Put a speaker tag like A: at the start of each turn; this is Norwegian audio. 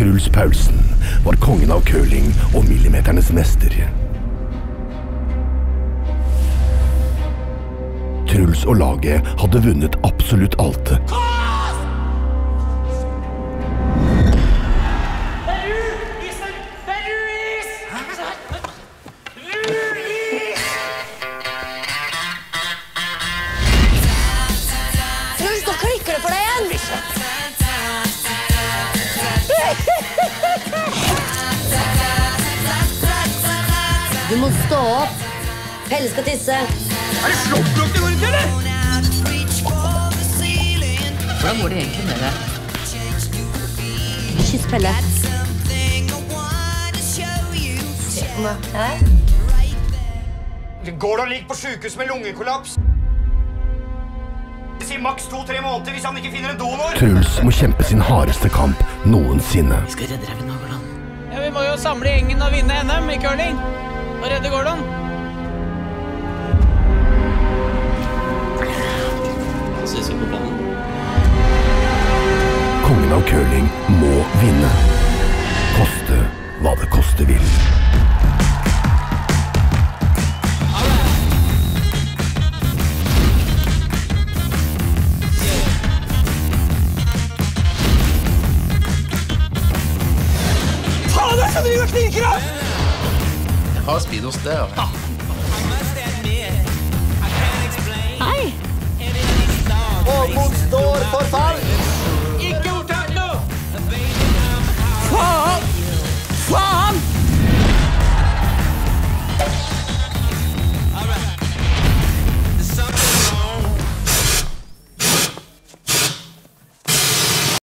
A: Truls Paulsen var kongen av curling og millimeternes mester. Truls og laget hadde vunnet absolutt alt.
B: Du må stå opp. Pelle skal tisse.
C: Hvordan går det egentlig med deg?
B: Kyss Pelle.
D: Går det å ligge på sykehus med lungekollaps? Det sier maks to-tre måneder hvis han ikke finner en donor.
A: Truls må kjempe sin hardeste kamp noensinne.
C: Vi Skal redde deg ved Nagoland.
E: Ja, vi må jo samle gjengen og vinne NM i curling. Og redde Gordon.
C: Ses vi på banen?
A: Kongen av curling må vinne. Koste hva det koste vil.
C: Jeg har speedos der.
B: Hei!
D: Og står for fall.